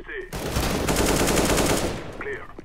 Security. Clear.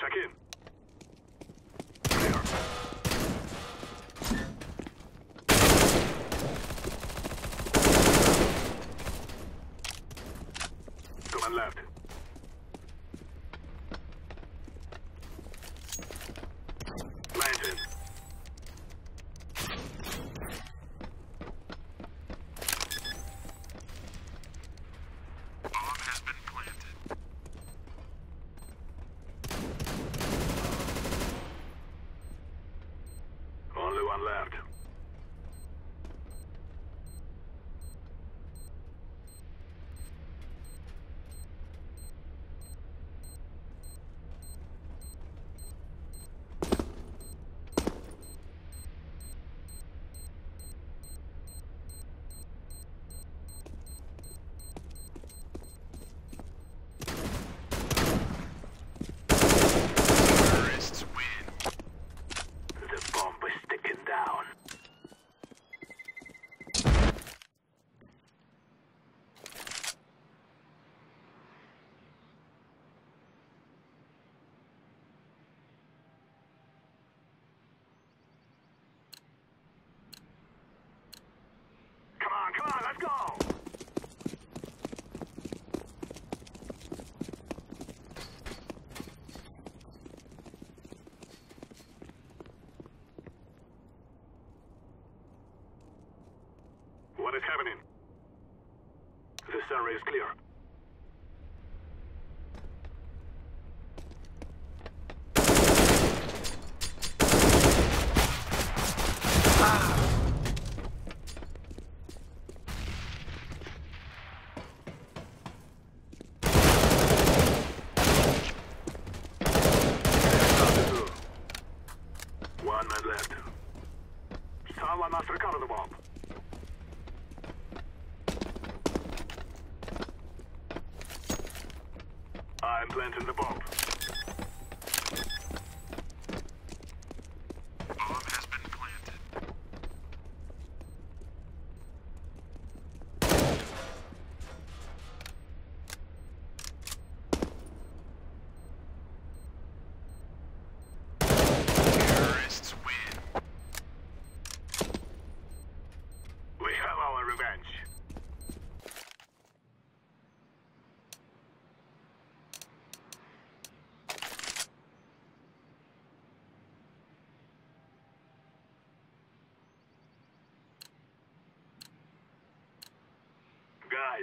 Check in. Gunnery is clear.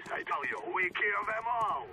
I tell you, we kill them all.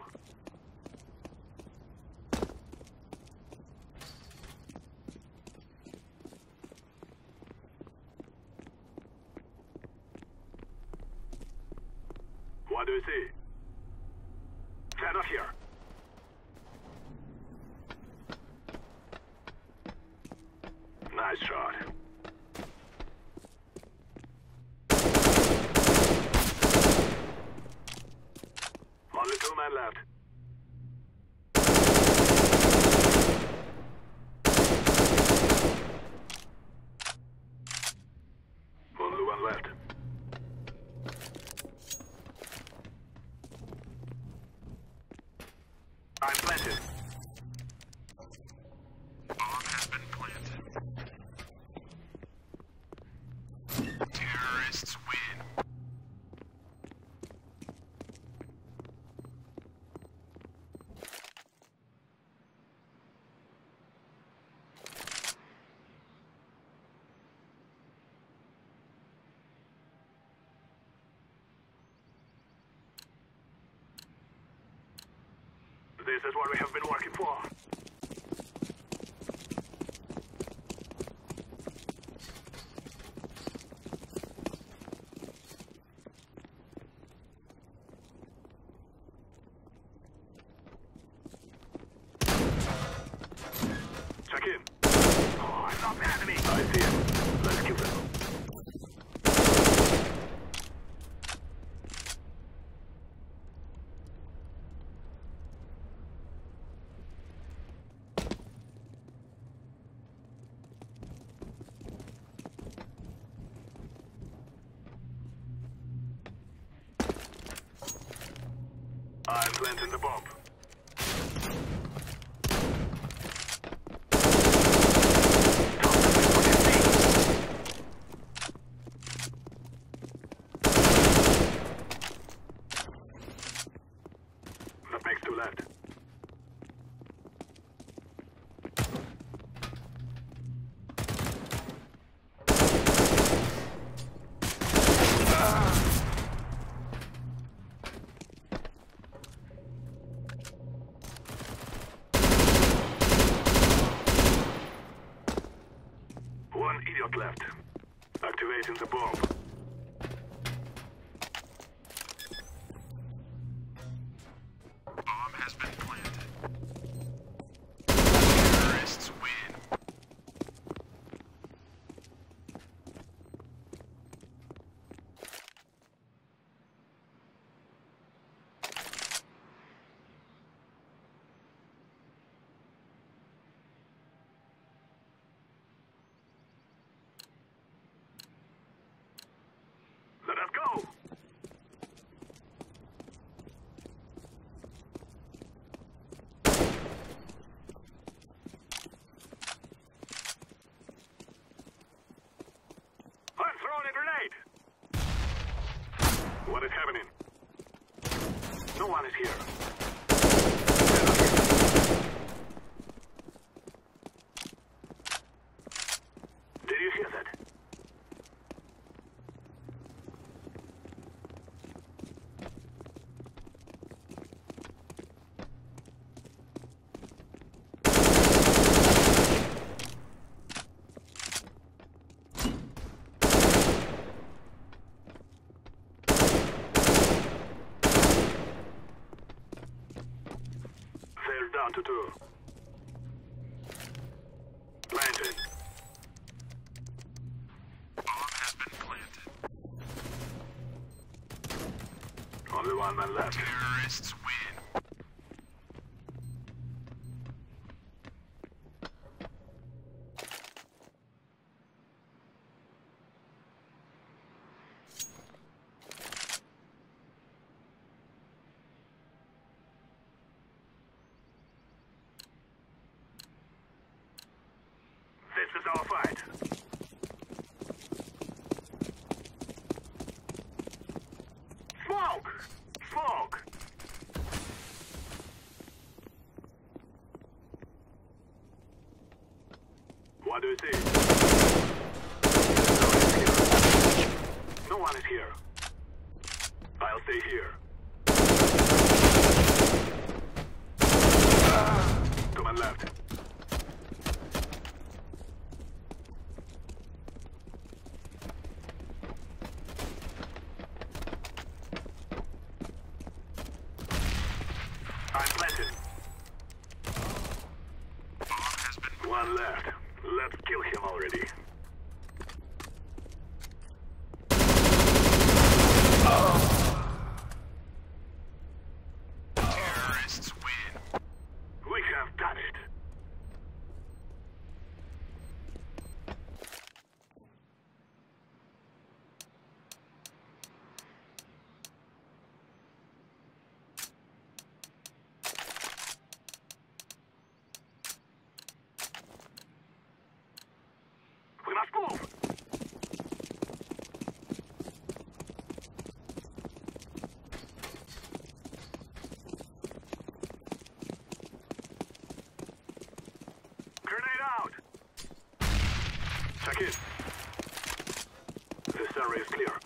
This is what we have been working for. in. No one is here. through. Planted. Bomb has been planted. Only one man left. Terrorists This area is clear.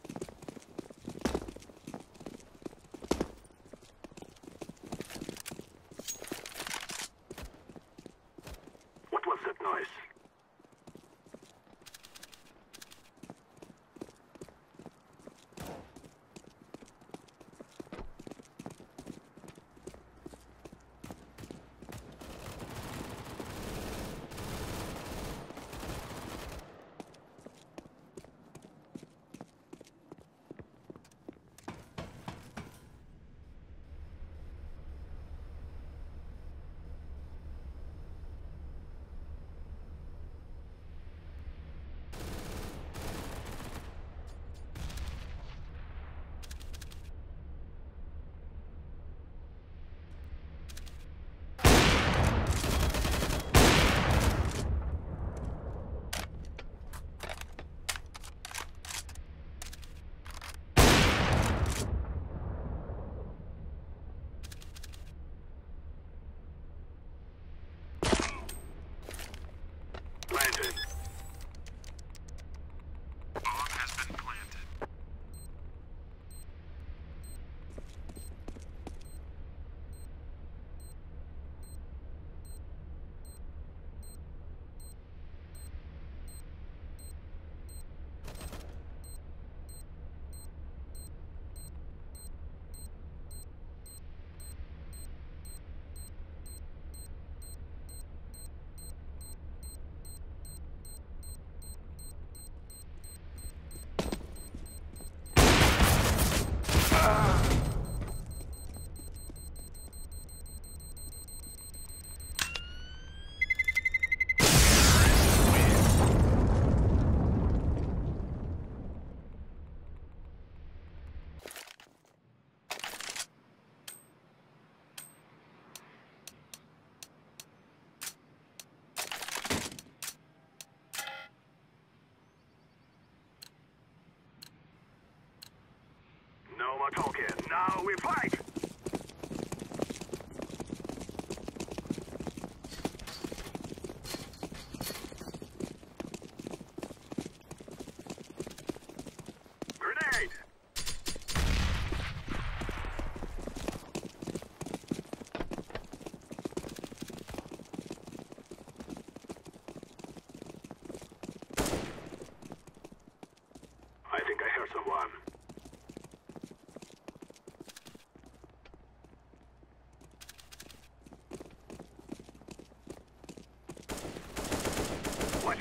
Tolkien. Now we fight!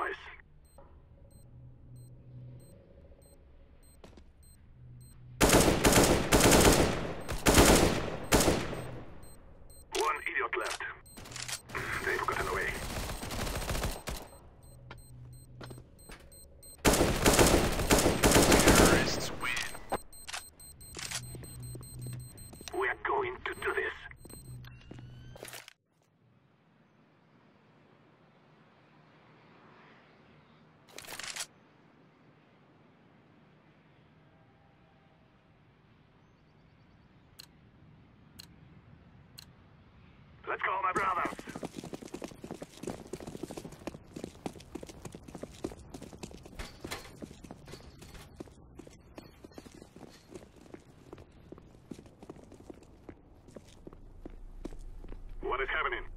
nice. Let's go, my brothers. What is happening?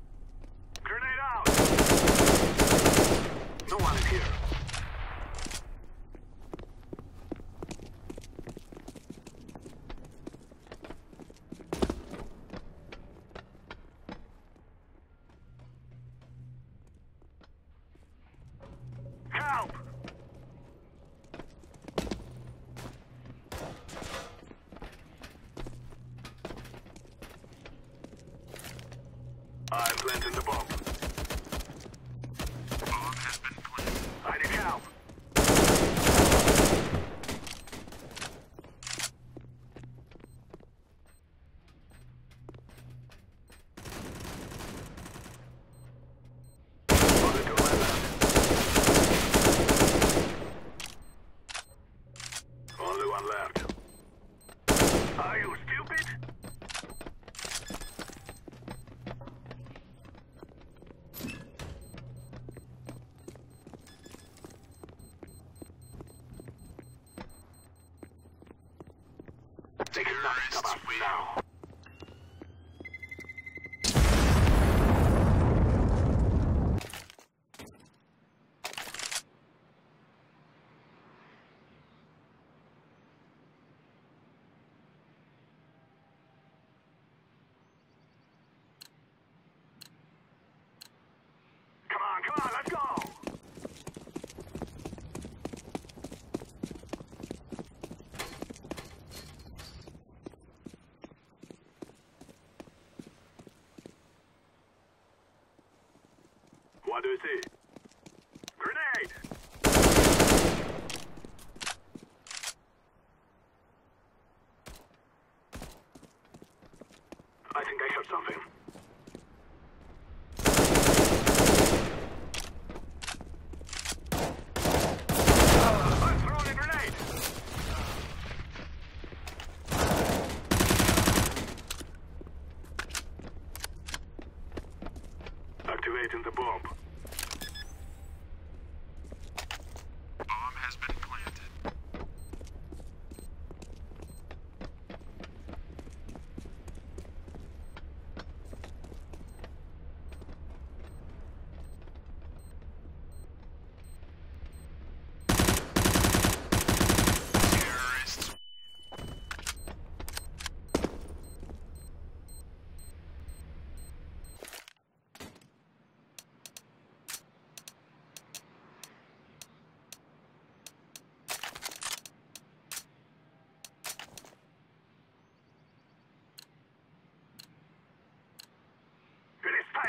What do you see?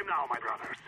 time now, my brothers.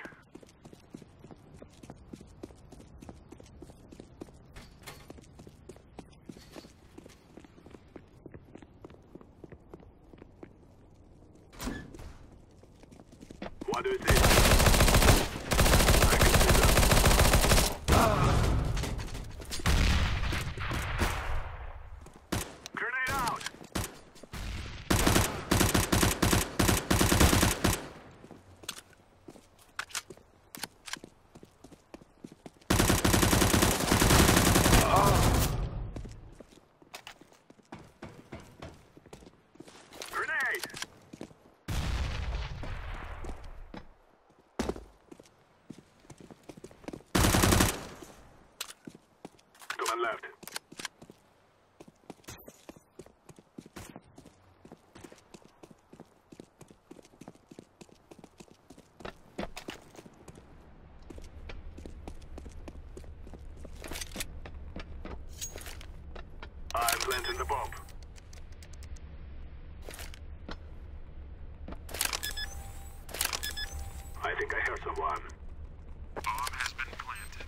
I think I heard someone. Bomb has been planted.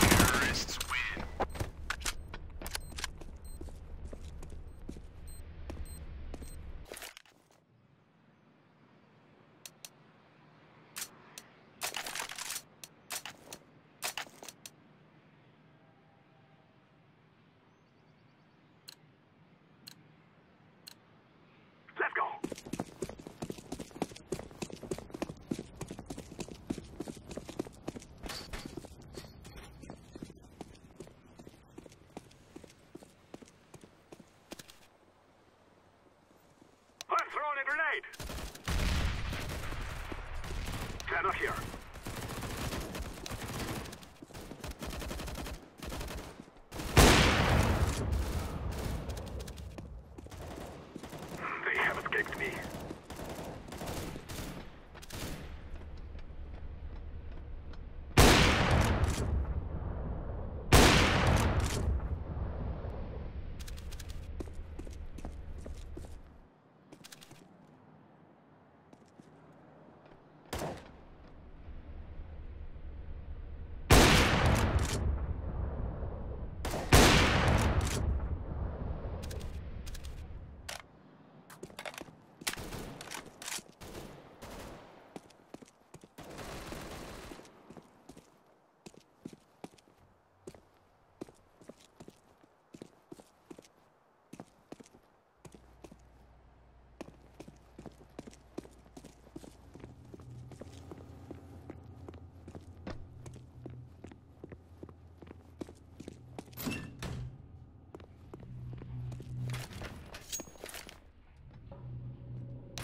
Terrorists win. Let's go. I'm throwing a grenade. Cannot here. They have escaped me.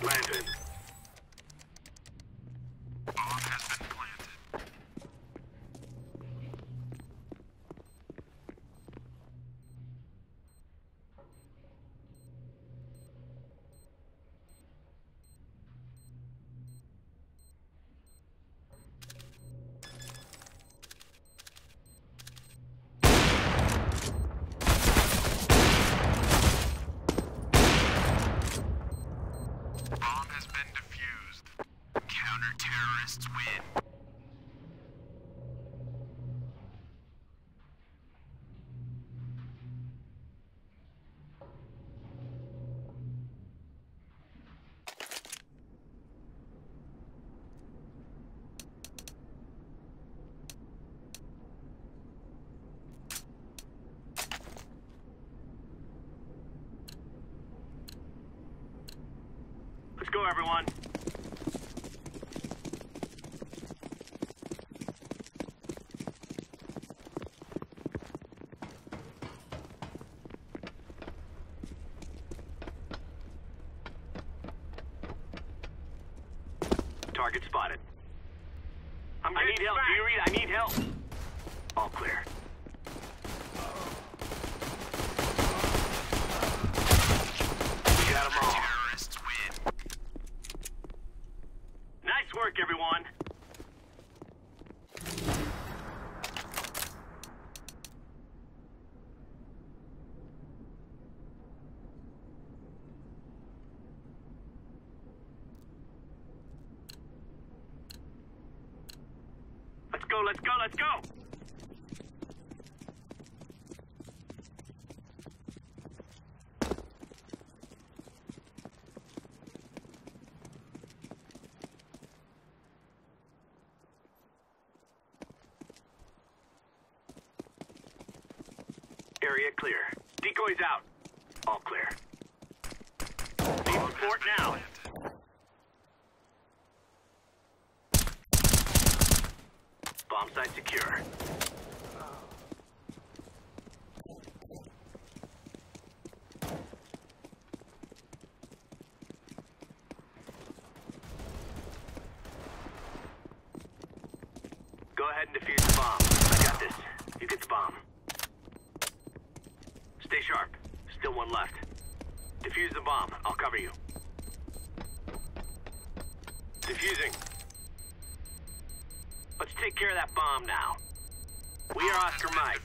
Planted. Bomb has been planted. Bomb has been defused. Counter-terrorists win. Let's go, everyone. Target spotted. I'm I need help. Do you read? I need help. All clear. We got 'em all. Terrorists win. Nice work, everyone. Let's go, let's go! Area clear. Decoys out. All clear. Need support now. Bomb site secure. Go ahead and defuse the bomb. I got this. You get the bomb. Stay sharp. Still one left. Defuse the bomb. I'll cover you. Defusing. Let's take care of that bomb now. Oscar Mike.